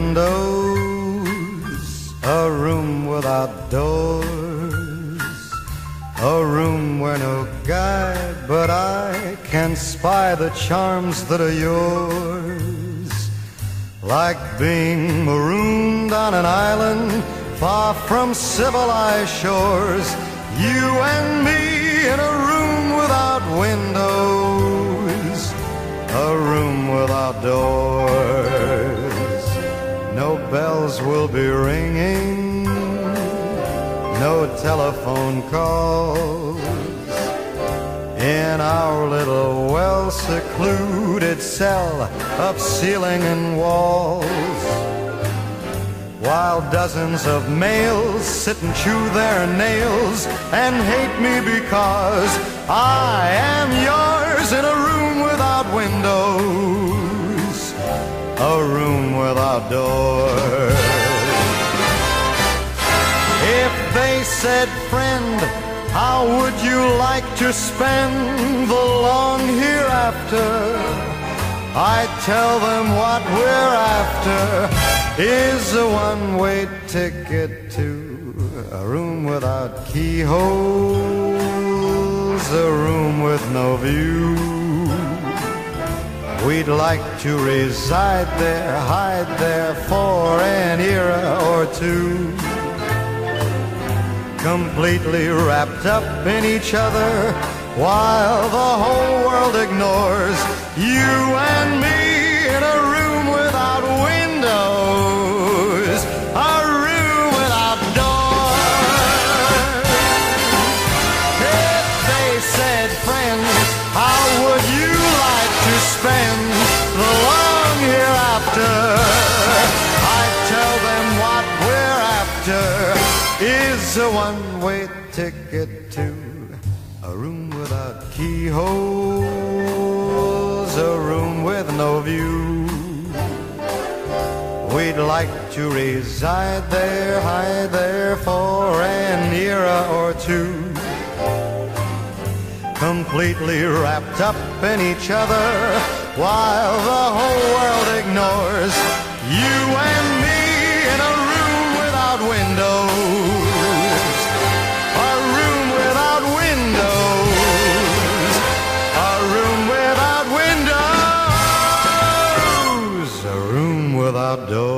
windows, a room without doors, a room where no guy but I can spy the charms that are yours. Like being marooned on an island far from civilized shores, you and me in a room without windows. Will be ringing, no telephone calls. In our little well secluded cell of ceiling and walls while dozens of males sit and chew their nails and hate me because I am yours in a room without windows, a room without doors. Said, friend, how would you like to spend the long hereafter? I tell them what we're after is a one-way ticket to a room without keyholes, a room with no view. We'd like to reside there, hide there for an era or two. Completely wrapped up in each other while the whole world ignores you and me in a room without windows, a room without doors. If they said, friend, how would is a one-way ticket to a room without keyholes, a room with no view. We'd like to reside there, hide there for an era or two. Completely wrapped up in each other while the whole world ignores you doors.